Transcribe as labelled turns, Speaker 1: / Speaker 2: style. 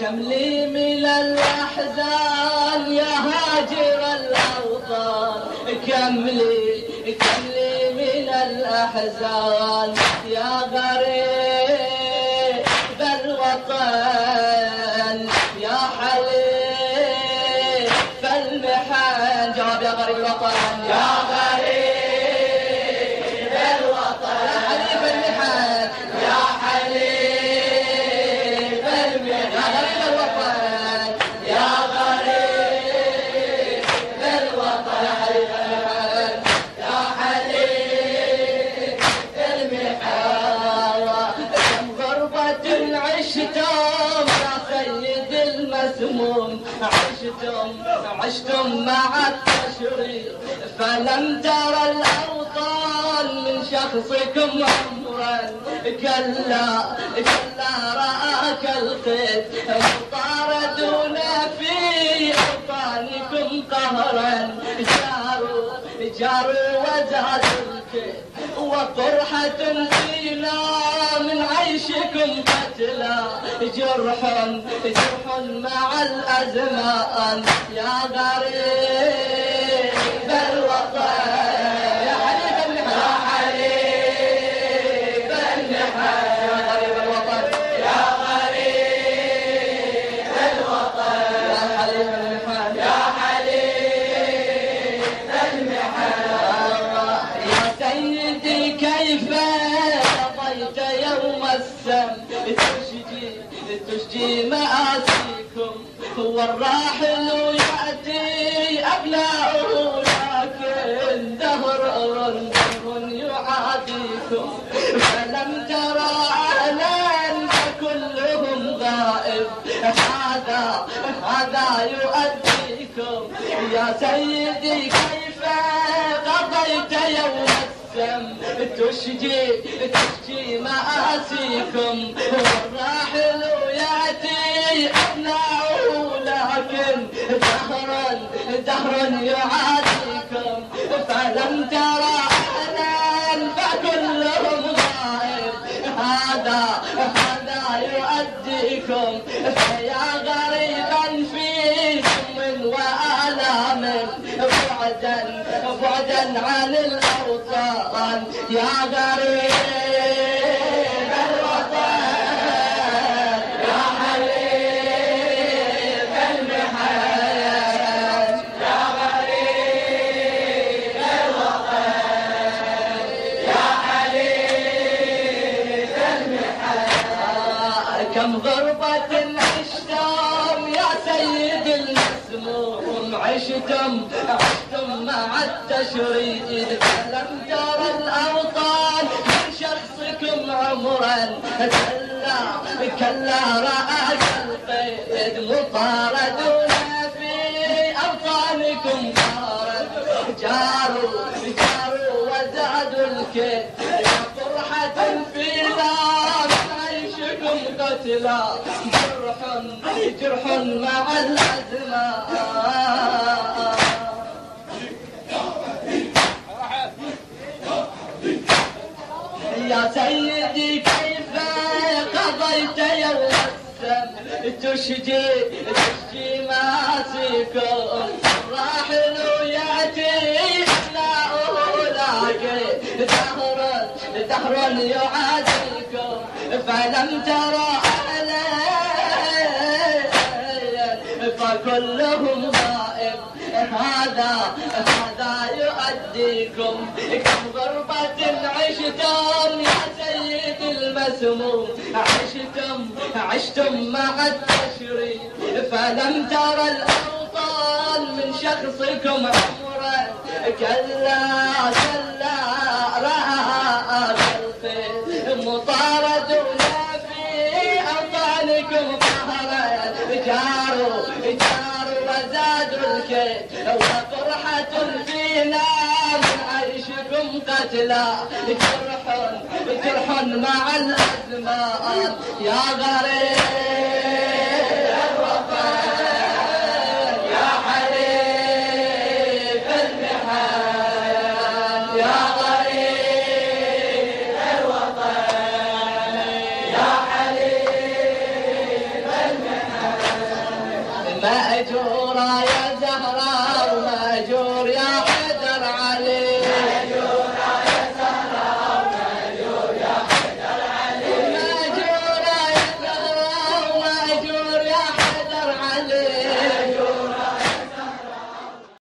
Speaker 1: كم لي من الأحزان يا هاجر الأوطان. كم لي كم لي من الأحزان يا غريب الوطن يا حليف المحن جواب يا غريب الوطن يا عشتم مع التشريع فلم ترى الأوطان من شخصكم عمرا. كلا كلا رآك الخير مطاردون في أوطانكم قهرا. جاروا جاروا وزادوا الكيد وقرحة فينا عيشكم قتلى جرح جرح مع الأزمان. يا غريب. السم تشجي تشجي مآسيكم. هو الراحل يأتي أبناؤه لكن دهر دهر يعاديكم. فلم ترى أهلا فكلهم غائب. هذا هذا يؤديكم يا سيدي كيف قضيت يوم السم تشجي تشجي مآسيكم. والراحل يأتي أبناؤه لكن دهرا دهرا يعاديكم فلم ترى أهلا فكلهم غائب. هذا هذا يؤديكم. فيا غريبا من وآلام. بعدا بعدا عن يا غريب الوطن يا حبيب المحن يا غريب الوطن يا حبيب المحن كم غربة عشتم يا سيد المسموم عشتم عشتم مع التشريد. فلم ترى الأوطان من شخصكم عمرا. كلا كلا رآك القيد مطاردون في أوطانكم. قارا جاروا جاروا وزادوا الكيد فرحة في نار عيشكم قتلى جرح جرح مع الأزمان يا سيدي كيف قضيت يوم السم تشجي تشجي ماسكم راحل يأتي أبناؤه لاقي دهر دهر يعاديكم فلم ترى فكلهم غائب. هذا هذا يؤديكم كم غربة عشتم يا سيد المسموم. عشتم عشتم مع التشريد فلم ترى الأوطان من شخصكم عمرا. كلا كلا رآك الخير مطاردون في أوطانكم قهرا. جاروا وزادوا الكيد. وقرحة فينا من عيشكم قتلى جرح جرح مع الأزمان. يا غريب مأجورة يا زهراء ومأجور